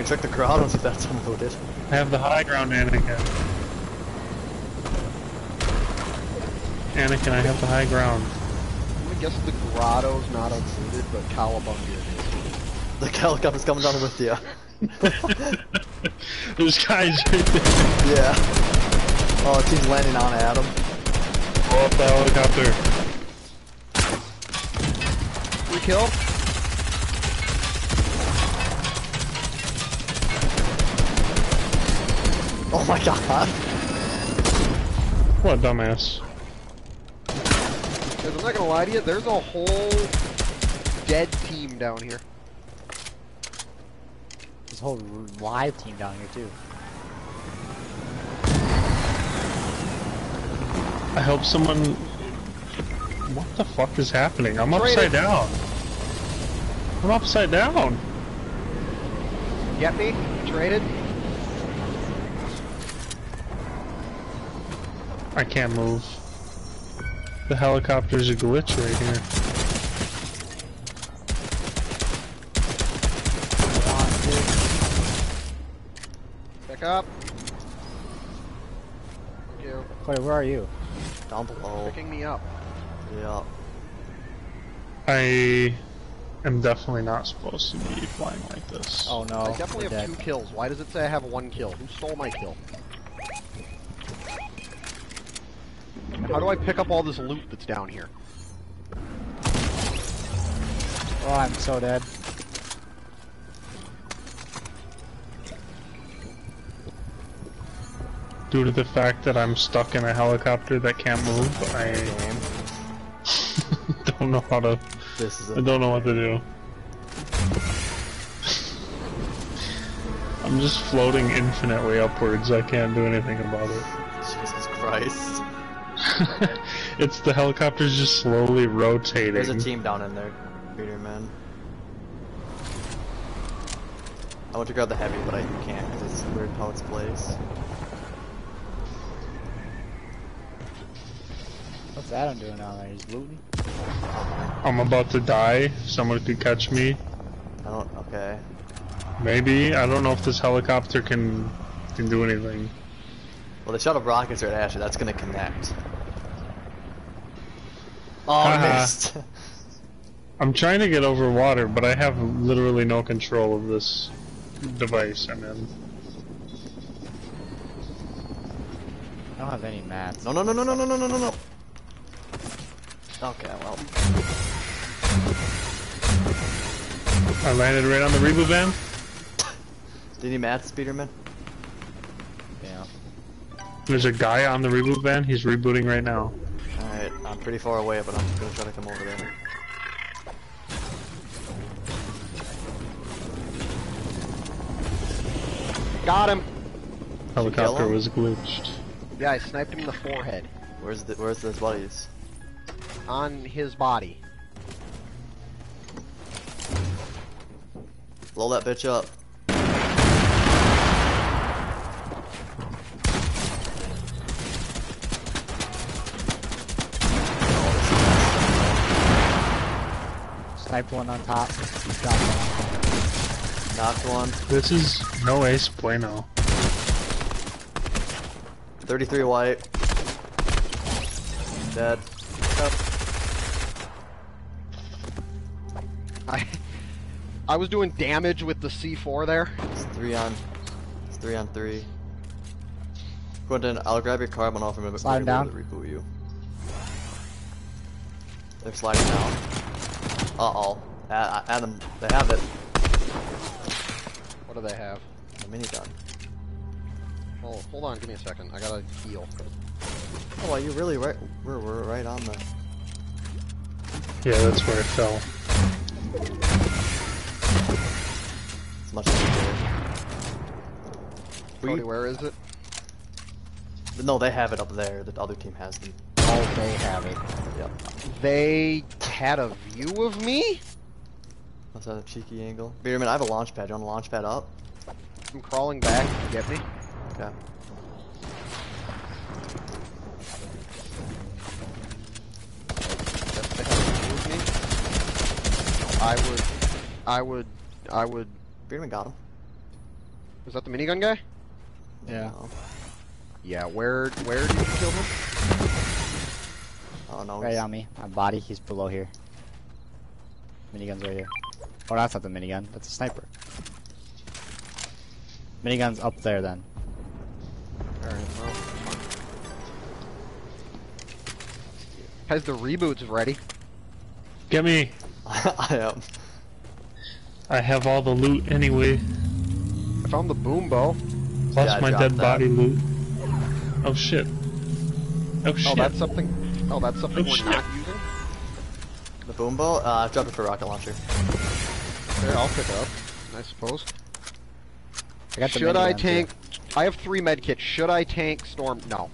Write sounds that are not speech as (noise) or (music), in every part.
can check the crowd and see if that's unloaded. I have the high ground, Anakin. Anakin, I have the high ground. I'm gonna guess the grotto's not unlooted, but Cowabunga is. The helicopter's coming down with you. (laughs) There's guys right there. Yeah. Oh, the team's landing on Adam. Blow up the helicopter. Three kill. Oh my god. What a dumbass. Cause I'm not gonna lie to you, there's a whole dead team down here. This whole live team down here too. I hope someone... What the fuck is happening? I'm Traded. upside down. I'm upside down. Get me? Traded? I can't move. The helicopter's a glitch right here. Back up. Thank you. Clay, where are you? Down below. Picking me up. Yeah. I am definitely not supposed to be flying like this. Oh no. I definitely we're have dead. two kills. Why does it say I have one kill? Who stole my kill? How do I pick up all this loot that's down here? Oh, I'm so dead. Due to the fact that I'm stuck in a helicopter that can't move, I (laughs) don't know how to. This is I don't know what to do. (laughs) I'm just floating infinitely upwards. I can't do anything about it. Jesus Christ. (laughs) it's the helicopter's just slowly rotating. There's a team down in there, Peterman. I want to grab the heavy, but I can't because it's weird how it's placed. What's Adam doing down there? He's looting. I'm about to die. Someone could catch me. I don't. Okay. Maybe. I don't know if this helicopter can can do anything. Well, they shot up rockets right at you. That's gonna connect. Oh, I missed. I'm trying to get over water, but I have literally no control of this device I'm in. I don't have any mats. No, no, no, no, no, no, no, no, no, no. Okay, well. I landed right on the reboot van. Do you need mats, Peterman? Yeah. There's a guy on the reboot van. He's rebooting right now. Alright, I'm pretty far away, but I'm gonna try to come over there. Got him! Helicopter him? was glitched. Yeah, I sniped him in the forehead. Where's the Where's his buddies? On his body. Blow that bitch up. Sniped one on top. Shot one. Knocked one. This is no ace bueno. 33 white. Dead. I I was doing damage with the C4 there. It's three on. It's three on three. Quentin, I'll grab your carbon off him and Slide maybe down. able to reboot you. They're sliding down. Uh oh. Uh, Adam, they have it. What do they have? A minigun. Oh, hold on, give me a second. I gotta heal. Oh, well, you really right. We're, we're right on the. Yeah, that's where it fell. It's much easier. We, Cody, where is it? no, they have it up there. The other team has them. Oh, they have it. Yep. They had a view of me? That's a cheeky angle. Beerman, I have a launch pad. You want a launch pad up? I'm crawling back. You get me? Okay. Yes, they have a view of me. I would, I would, I would. Beerman got him. Is that the minigun guy? Yeah. Yeah. Where where did you kill him? Oh no. Right on me. My body, he's below here. Minigun's right here. Oh, that's not the minigun. That's a sniper. Minigun's up there then. Alright, well. Guys, the reboot's ready. Get me. (laughs) I am. I have all the loot anyway, I found the boom bow. plus Yeah, my dead that. body loot. Oh shit. Oh, oh shit. Oh, that's something. Oh, that's something Oh, we're shit. not (laughs) using. The boom bow? Uh, I've dropped it for rocket launcher. There, I'll pick it up. I suppose. I got the Should I minigun, too. tank? I have three med kits. Should I tank Storm? No.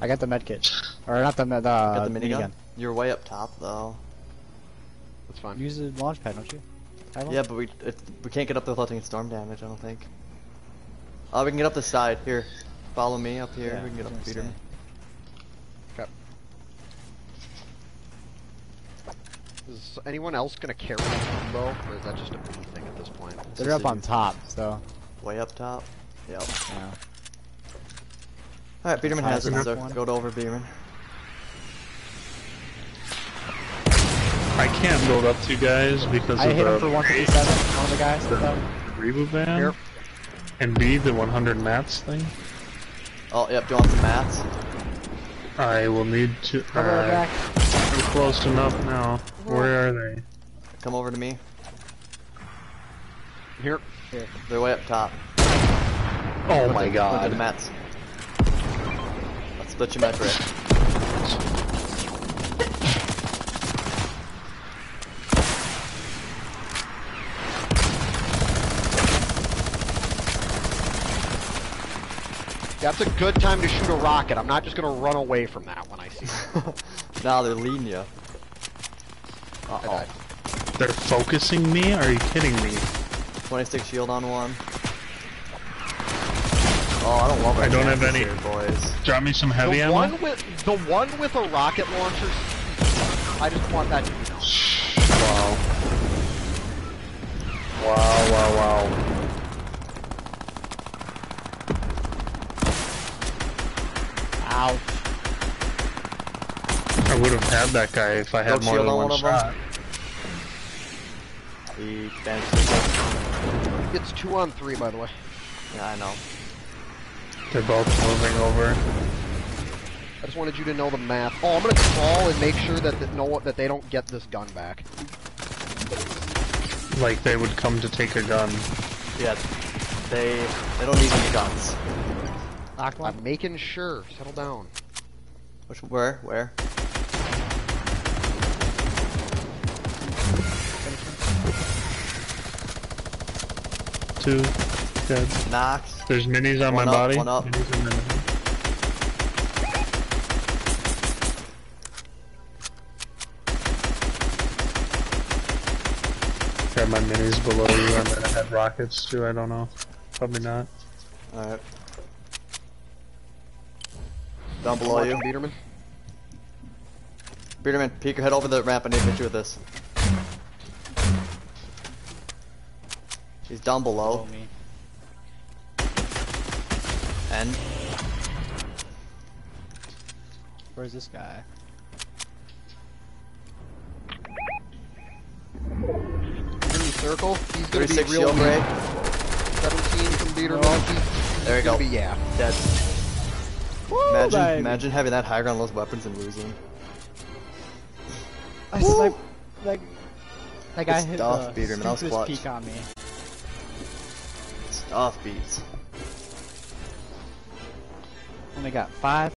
I got the medkit. Or not the med, the, Got the minigun? minigun. You're way up top though. That's fine. Use the launch pad, don't you? I Yeah, but we it, we can't get up there without taking storm damage. I don't think. Oh, we can get up the side here. Follow me up here. Yeah, we can get up was the gonna Peterman. Okay. Is anyone else gonna carry the boom bow, or is that just a me thing at this point? They're up on top, so. Way up top. Yep. Yeah. All right, Peterman High has it. enough So go to over Peterman. I can't build up to you guys because I of hit him for 157, one of the guys. the so- reboot van. Here. And B, the 100 mats thing. Oh, yep. Do you want some mats? I will need to. Cover Uh, back. I'm close enough now. Where are they? Come over to me. Here. They're way up top. Oh Look my at- Look at god. the mats. Let's split your med brick. That's a good time to shoot a rocket. I'm not just gonna run away from that when I see it. (laughs) now they're leading you. Uh oh. They're focusing me? Are you kidding me? 26 shield on one. Oh, I don't love our I don't have any- here, boys. Drop me some heavy the ammo. one with the one with a rocket launcher. I just want that to be known. Wow. Wow, wow, wow. Ow. I would have had that guy if I had Don't more than on one, one of them? shot. He vanished. It's two on three, by the way. Yeah, I know. They're both moving over. I just wanted you to know the math. Oh, I'm gonna call and make sure that that, no, that they don't get this gun back. Like they would come to take a gun. Yeah, they they don't need any guns. I'm making sure. Settle down. Which where where? Two. Dead. Knocked. There's minis on One my up, body. one up. Minis on my body. Got my minis below you and then I had rockets too, I don't know. Probably not. All right. Down below you. Watching Biederman. Peterman, peek your head over the ramp. I need to hit you with this. He's down Below below. me. End. Where's this guy? Enemy circle. He's gonna be real shield weak. break. 17 from Biederman. He's There you go. be yeah. Dead. Woo, Imagine, baby. imagine having that high ground, those weapons, and losing. I sniped. Like, that guy Good hit stuff, the Peterman. That was stupidest clutch. peek on me. Stuff beats. Only got five